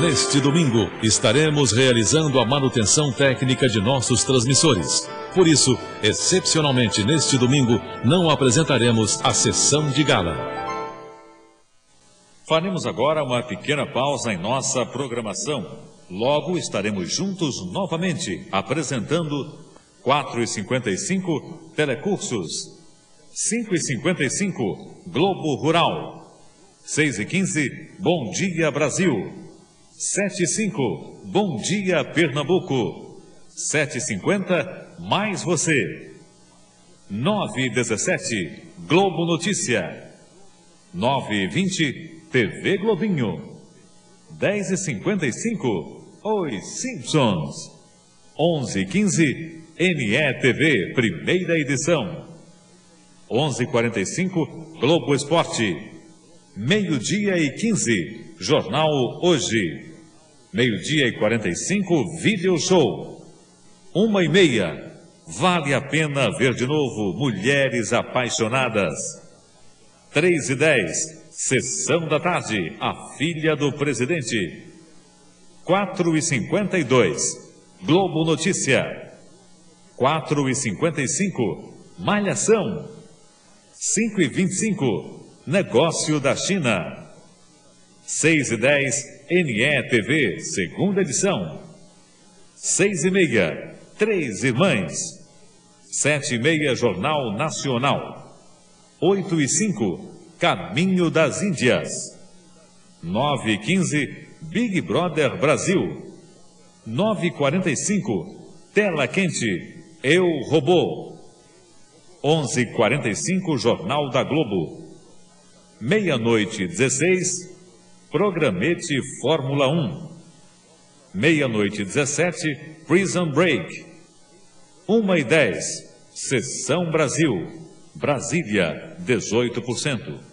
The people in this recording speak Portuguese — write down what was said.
Neste domingo, estaremos realizando a manutenção técnica de nossos transmissores. Por isso, excepcionalmente neste domingo, não apresentaremos a sessão de gala. Faremos agora uma pequena pausa em nossa programação. Logo estaremos juntos novamente, apresentando 4h55 Telecursos, 5h55 Globo Rural, 6h15 Bom Dia Brasil, 7h05 Bom Dia Pernambuco, 7h50 Mais Você, 9h17 Globo Notícia, 9h20 TV Globinho, 10h55 Os Simpsons, 11h15 NETV Primeira Edição, 11:45 Globo Esporte. Meio-dia e 15 Jornal Hoje. Meio-dia e 45 Video Show. Uma e meia Vale a pena ver de novo Mulheres Apaixonadas. Três e dez Sessão da tarde A Filha do Presidente. Quatro e cinquenta e dois Globo Notícia. Quatro e cinquenta e cinco Malhação. 5 e 25, Negócio da China. 6 e 10, NETV, segunda edição. 6 e meia, Três Irmãs. 7 e meia, Jornal Nacional. 8 e 5, Caminho das Índias. 9 e 15, Big Brother Brasil. 9 e 45, Tela Quente, Eu Robô. 11:45 Jornal da Globo. Meia-noite 16 Programete Fórmula 1. Meia-noite 17 Prison Break. 1 e 10 Sessão Brasil. Brasília 18%.